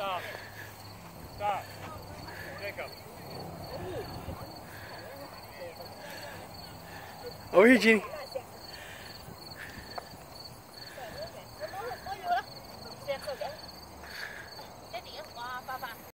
stop. Stop. Jacob. Over here, Jeannie.